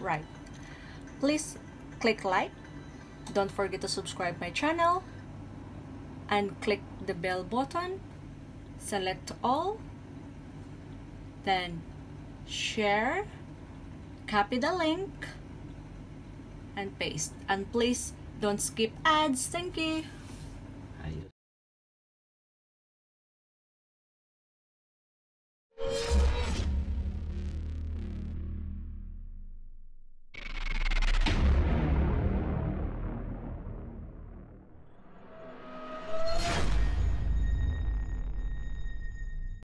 Right. please click like. Don't forget to subscribe my channel. And click the bell button. Select all. Then share. Copy the link. And paste. And please don't skip ads. Thank you.